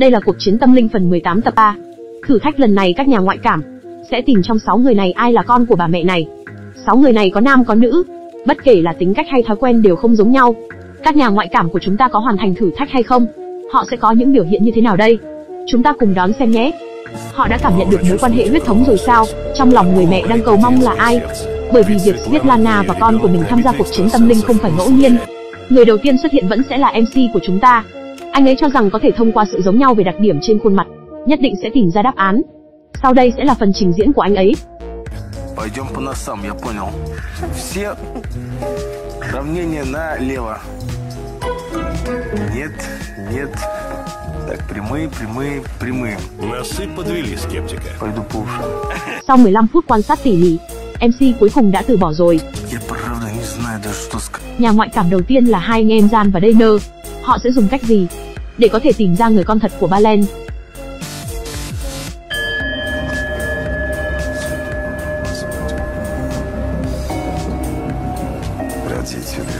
Đây là cuộc chiến tâm linh phần 18 tập 3. Thử thách lần này các nhà ngoại cảm sẽ tìm trong 6 người này ai là con của bà mẹ này. 6 người này có nam có nữ, bất kể là tính cách hay thói quen đều không giống nhau. Các nhà ngoại cảm của chúng ta có hoàn thành thử thách hay không? Họ sẽ có những biểu hiện như thế nào đây? Chúng ta cùng đón xem nhé. Họ đã cảm nhận được mối quan hệ huyết thống rồi sao? Trong lòng người mẹ đang cầu mong là ai? Bởi vì việc Svetlana và con của mình tham gia cuộc chiến tâm linh không phải ngẫu nhiên. Người đầu tiên xuất hiện vẫn sẽ là MC của chúng ta. Anh ấy cho rằng có thể thông qua sự giống nhau về đặc điểm trên khuôn mặt, nhất định sẽ tìm ra đáp án. Sau đây sẽ là phần trình diễn của anh ấy. Пойдем по носам, я понял. Все равнения налево. Нет, нет. Так, прямые, прямые, прямые. Носы подвели скептика. Пойду по ушам. Sau 15 phút quan sát tỉ mỉ, MC cuối cùng đã từ bỏ rồi. Я правда не знаю даже, что сказать. Nhà ngoại cảm đầu tiên là hai anh em Jan và Dana. Họ sẽ dùng cách gì để có thể tìm ra người con thật của Balen? Родители.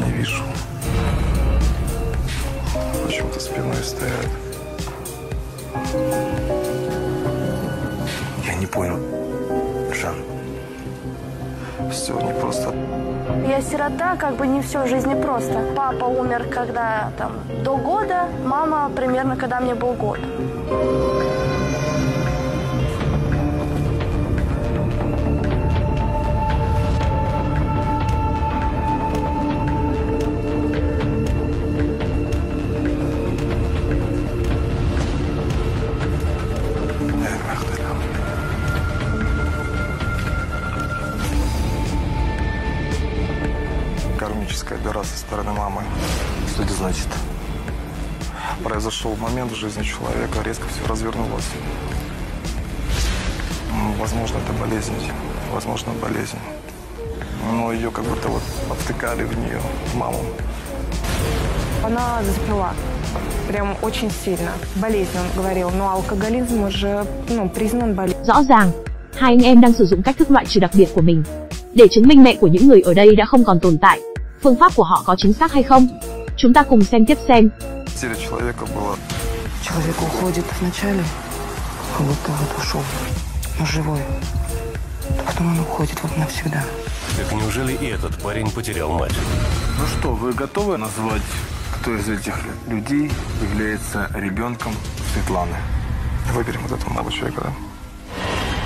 Не вижу. Почему-то спиной стоят. Сирота, как бы не все в жизни просто. Папа умер, когда там до года, мама примерно, когда мне был год. Кармическая дыра со стороны мамы. Что это значит? Произошел момент в жизни человека, резко все развернулось. Возможно, это болезнь. Возможно, болезнь. Но ее как будто вот обтыкали в нее, в маму. Она запила. Прям очень сильно. Болезнь, он говорил. Но алкоголизм уже ну, признан болезнью. Rõ ràng, hai anh em đang sử dụng cách thức loại trừ đặc biệt của mình để chứng minh mẹ của những người ở đây đã không còn tồn tại. Phương pháp của họ có chính xác hay không? Chúng ta cùng xem tiếp xem. Потеря человека была Человек уходит вначале, как будто вот ушел, но живой. А потом он уходит вот навсегда. Так неужели и этот парень потерял мать? Ну что, вы готовы назвать, кто из этих людей является ребенком Светланы? Выберем вот этого молодого человека, да?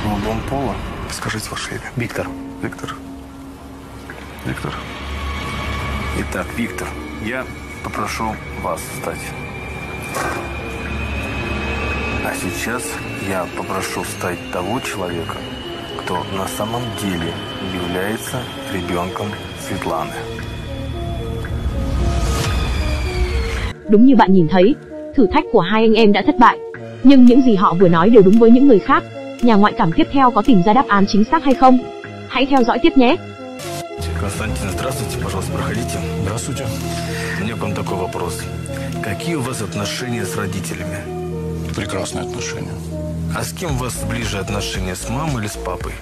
Ну, дом Пола. Скажите ваше имя. Виктор. Виктор. Виктор. Итак, Виктор, я попрошу вас встать. А сейчас я попрошу встать того человека, кто на самом деле является ребенком Светланы. Đúng như bạn nhìn thấy, thử thách của hai anh em đã thất bại. Nhưng những gì họ vừa nói đều đúng với những người khác. Nhà ngoại cảm tiếp theo có tìm ra đáp án chính xác hay không? Hãy theo dõi tiếp nhé. Константин, здравствуйте, пожалуйста, проходите. Здравствуйте. У меня к вам такой вопрос. Какие у вас отношения с родителями? Прекрасные отношения. А с кем у вас ближе отношения, с мамой или с папой?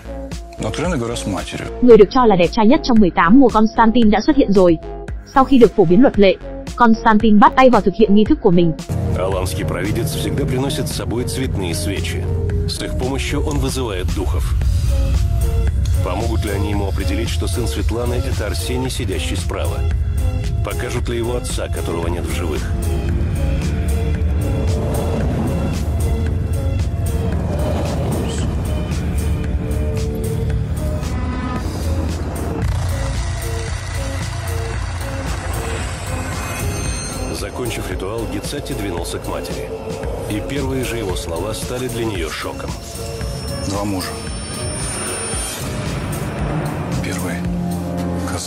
Но, откровенно говоря, с матерью. Người được cho là đẹp trai nhất trong 18 mùa Constantine đã xuất hiện rồi. Sau khi được phổ biến luật lệ, Constantine bắt tay vào thực hiện nghi thức của mình. Аланский провидец всегда приносит с собой цветные свечи. С их помощью он вызывает духов. Помогут ли они ему определить, что сын Светланы – это Арсений, сидящий справа? Покажут ли его отца, которого нет в живых? Закончив ритуал, Гицати двинулся к матери. И первые же его слова стали для нее шоком. Два мужа.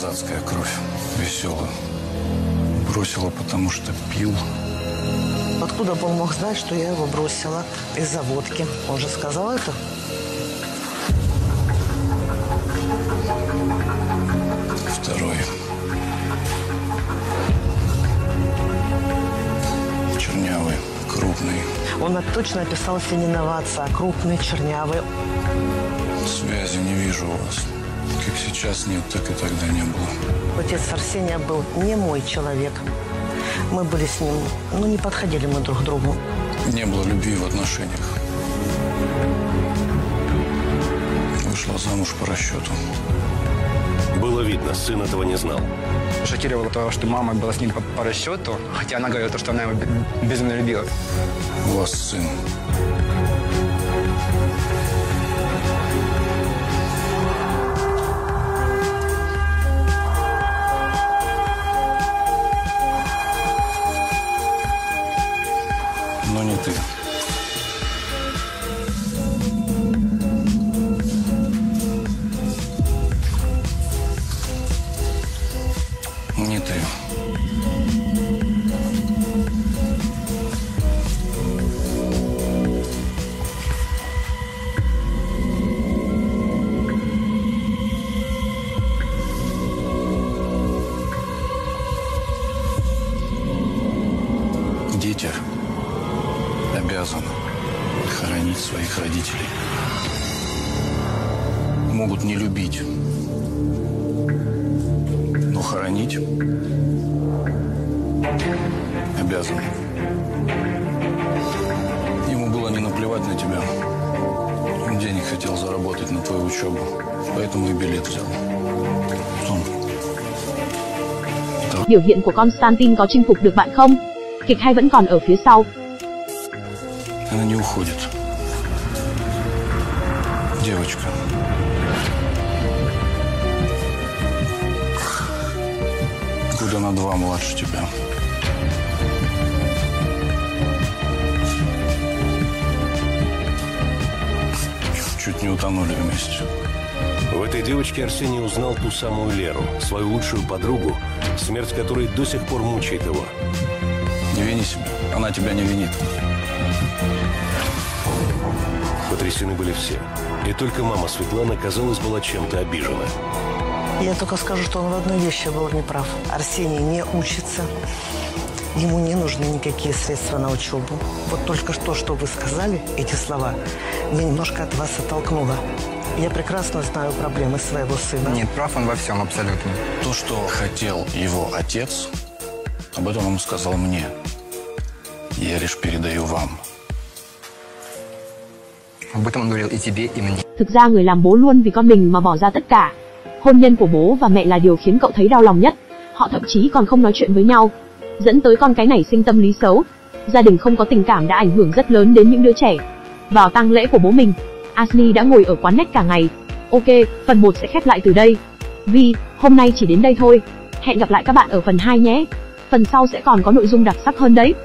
Казацкая кровь, веселую. Бросила, потому что пил. Откуда Пол мог знать, что я его бросила из-за водки? Он же сказал это? Второй – чернявый, крупный. Он точно описал Сининова отца. Крупный, чернявый. Связи не вижу у вас. Как сейчас нет, так и тогда не было. Отец Арсения был не мой человек. Мы были с ним, ну, не подходили мы друг к другу. Не было любви в отношениях. Вышла замуж по расчету. Было видно, сын этого не знал. Шокировало то, что мама была с ним по, по расчету, хотя она говорила, что она его бе- безумно любила. У вас сын. Но не ты. Не обязаны хоронить своих родителей. Могут не любить, но хоронить обязаны. Ему было не наплевать на тебя. Он денег хотел заработать на твою учебу, поэтому и билет взял. Biểu hiện của Constantine có chinh phục được bạn không? Kịch hay vẫn còn ở phía sau? Она не уходит. Девочка. Года на два младше тебя. Чуть не утонули вместе. В этой девочке Арсений узнал ту самую Леру, свою лучшую подругу, смерть которой до сих пор мучает его. Не вини себя. Она тебя не винит. Потрясены были все. И только мама Светланы, казалось, была чем-то обижена. Я только скажу, что он в одной вещи был неправ. Арсений не учится. Ему не нужны никакие средства на учебу. Вот только что, что вы сказали, эти слова, меня немножко от вас оттолкнуло. Я прекрасно знаю проблемы своего сына. Нет, прав он во всем абсолютно. То, что хотел его отец, об этом он сказал мне. Я лишь передаю вам. Thực ra người làm bố luôn vì con mình mà bỏ ra tất cả. Hôn nhân của bố và mẹ là điều khiến cậu thấy đau lòng nhất. Họ thậm chí còn không nói chuyện với nhau, dẫn tới con cái này sinh tâm lý xấu. Gia đình không có tình cảm đã ảnh hưởng rất lớn đến những đứa trẻ. Vào tang lễ của bố mình, Ashley đã ngồi ở quán nét cả ngày. Ok, phần 1 sẽ khép lại từ đây. Vì, hôm nay chỉ đến đây thôi. Hẹn gặp lại các bạn ở phần 2 nhé. Phần sau sẽ còn có nội dung đặc sắc hơn đấy.